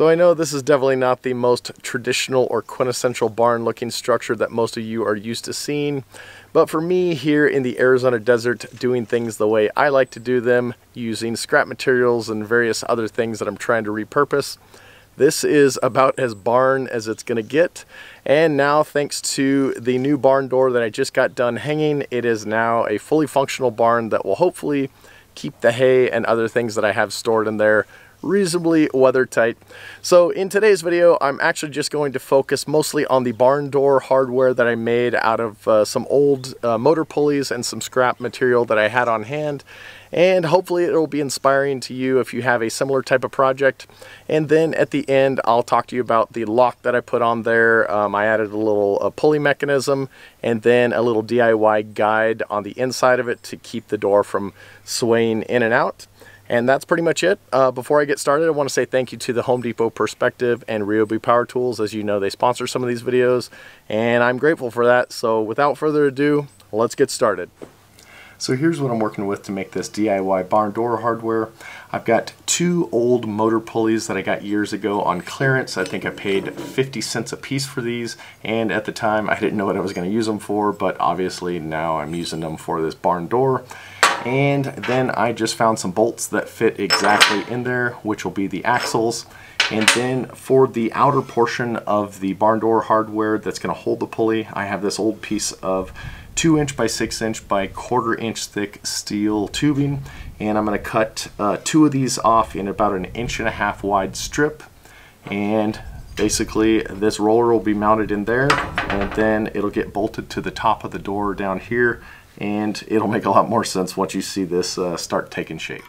So I know this is definitely not the most traditional or quintessential barn looking structure that most of you are used to seeing. But for me here in the Arizona desert, doing things the way I like to do them, using scrap materials and various other things that I'm trying to repurpose, this is about as barn as it's gonna get. And now thanks to the new barn door that I just got done hanging, it is now a fully functional barn that will hopefully keep the hay and other things that I have stored in there reasonably weather tight. So in today's video, I'm actually just going to focus mostly on the barn door hardware that I made out of uh, some old uh, motor pulleys and some scrap material that I had on hand. And hopefully it will be inspiring to you if you have a similar type of project. And then at the end, I'll talk to you about the lock that I put on there. Um, I added a little uh, pulley mechanism and then a little DIY guide on the inside of it to keep the door from swaying in and out. And that's pretty much it. Uh, before I get started, I want to say thank you to the Home Depot Perspective and Ryobi Power Tools. As you know, they sponsor some of these videos, and I'm grateful for that. So without further ado, let's get started. So here's what I'm working with to make this DIY barn door hardware. I've got two old motor pulleys that I got years ago on clearance. I think I paid 50 cents a piece for these and at the time I didn't know what I was going to use them for but obviously now I'm using them for this barn door and then I just found some bolts that fit exactly in there which will be the axles. And then for the outer portion of the barn door hardware that's going to hold the pulley I have this old piece of 2 inch by 6 inch by quarter inch thick steel tubing. And I'm going to cut uh, two of these off in about an inch and a half wide strip. And basically this roller will be mounted in there and then it'll get bolted to the top of the door down here and it'll make a lot more sense once you see this uh, start taking shape.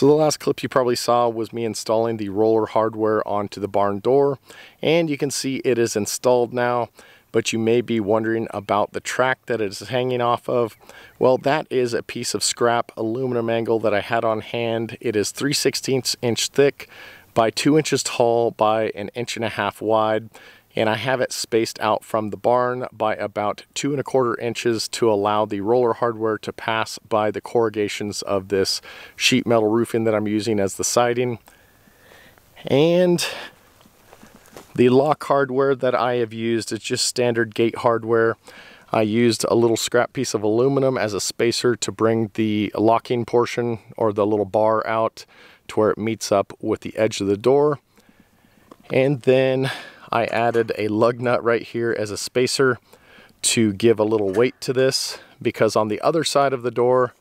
So the last clip you probably saw was me installing the roller hardware onto the barn door and you can see it is installed now but you may be wondering about the track that it is hanging off of. Well, that is a piece of scrap aluminum angle that I had on hand. It is 3 16 inch thick by 2 inches tall by an inch and a half wide and I have it spaced out from the barn by about two and a quarter inches to allow the roller hardware to pass by the corrugations of this sheet metal roofing that I'm using as the siding. And the lock hardware that I have used is just standard gate hardware. I used a little scrap piece of aluminum as a spacer to bring the locking portion or the little bar out to where it meets up with the edge of the door. And then I added a lug nut right here as a spacer to give a little weight to this because on the other side of the door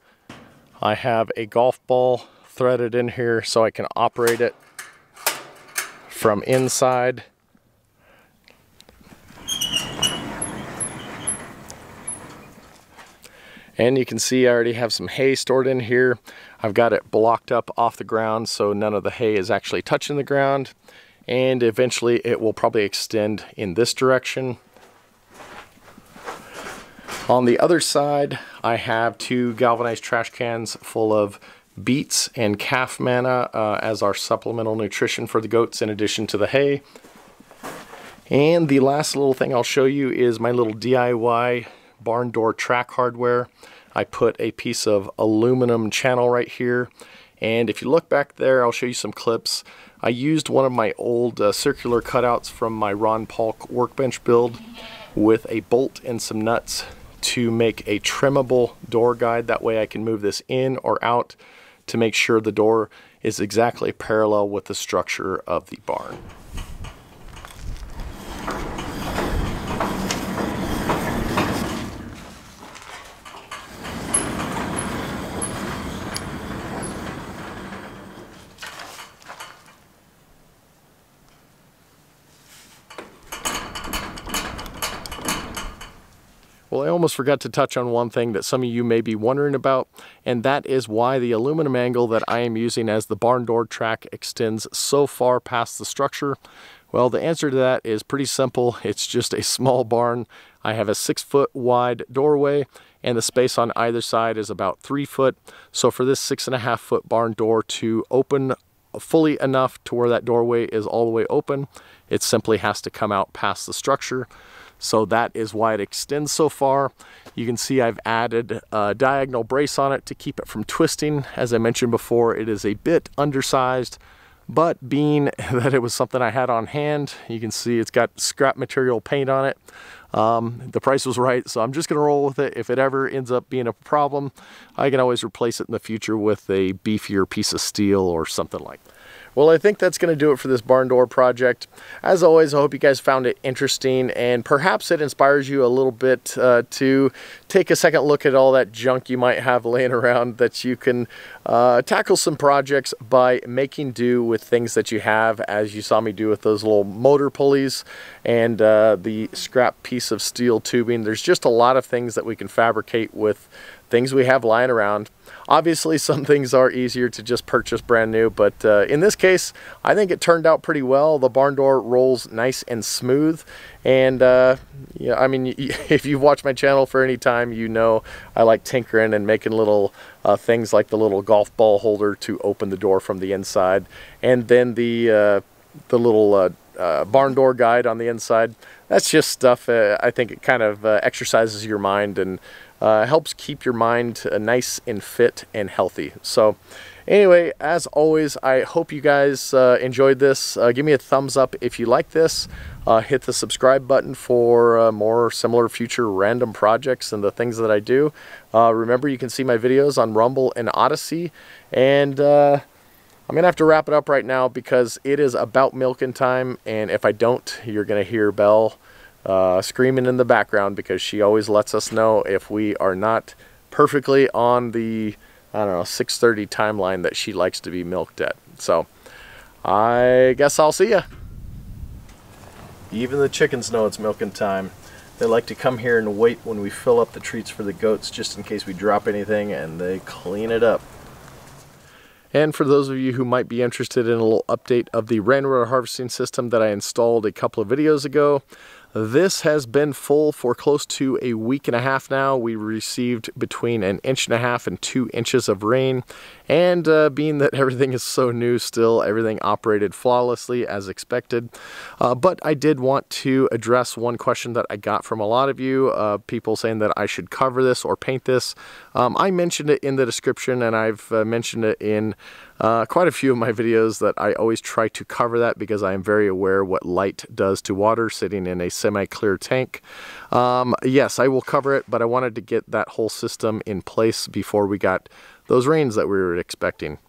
I have a golf ball threaded in here so I can operate it from inside And you can see I already have some hay stored in here. I've got it blocked up off the ground so none of the hay is actually touching the ground. And eventually it will probably extend in this direction. On the other side, I have two galvanized trash cans full of beets and calf manna uh, as our supplemental nutrition for the goats in addition to the hay. And the last little thing I'll show you is my little DIY barn door track hardware. I put a piece of aluminum channel right here. And if you look back there, I'll show you some clips. I used one of my old uh, circular cutouts from my Ron Paulk workbench build with a bolt and some nuts to make a trimmable door guide. That way I can move this in or out to make sure the door is exactly parallel with the structure of the barn. Well, I almost forgot to touch on one thing that some of you may be wondering about, and that is why the aluminum angle that I am using as the barn door track extends so far past the structure. Well, the answer to that is pretty simple. It's just a small barn. I have a six foot wide doorway and the space on either side is about three foot. So for this six and a half foot barn door to open fully enough to where that doorway is all the way open, it simply has to come out past the structure. So that is why it extends so far. You can see I've added a diagonal brace on it to keep it from twisting. As I mentioned before, it is a bit undersized, but being that it was something I had on hand, you can see it's got scrap material paint on it. Um, the price was right, so I'm just gonna roll with it. If it ever ends up being a problem, I can always replace it in the future with a beefier piece of steel or something like that. Well, I think that's going to do it for this barn door project. As always, I hope you guys found it interesting and perhaps it inspires you a little bit uh, to take a second look at all that junk you might have laying around that you can uh, tackle some projects by making do with things that you have as you saw me do with those little motor pulleys and uh, the scrap piece of steel tubing. There's just a lot of things that we can fabricate with things we have lying around. Obviously, some things are easier to just purchase brand new, but uh, in this case, I think it turned out pretty well. The barn door rolls nice and smooth, and uh, yeah, I mean, if you've watched my channel for any time, you know I like tinkering and making little uh, things like the little golf ball holder to open the door from the inside, and then the uh, the little uh, uh, barn door guide on the inside. That's just stuff. I think it kind of exercises your mind and uh, helps keep your mind uh, nice and fit and healthy. So anyway, as always, I hope you guys uh, enjoyed this. Uh, give me a thumbs up if you like this. Uh, hit the subscribe button for uh, more similar future random projects and the things that I do. remember, you can see my videos on Rumble and Odysee. And I'm going to have to wrap it up right now because it is about milking time. And if I don't, you're going to hear Belle uh, screaming in the background because she always lets us know if we are not perfectly on the I don't know 6:30 timeline that she likes to be milked at. So I guess I'll see ya. Even the chickens know it's milking time. They like to come here and wait when we fill up the treats for the goats just in case we drop anything and they clean it up. And for those of you who might be interested in a little update of the rainwater harvesting system that I installed a couple of videos ago, This has been full for close to a week and a half now. We received between an inch and a half and two inches of rain. And uh, being that everything is so new still, everything operated flawlessly as expected. Uh, but I did want to address one question that I got from a lot of you, uh, people saying that I should cover this or paint this. Um, I mentioned it in the description and I've uh, mentioned it in uh, quite a few of my videos that I always try to cover that because I am very aware what light does to water sitting in a semi-clear tank. Um, yes, I will cover it, but I wanted to get that whole system in place before we got those rains that we were expecting.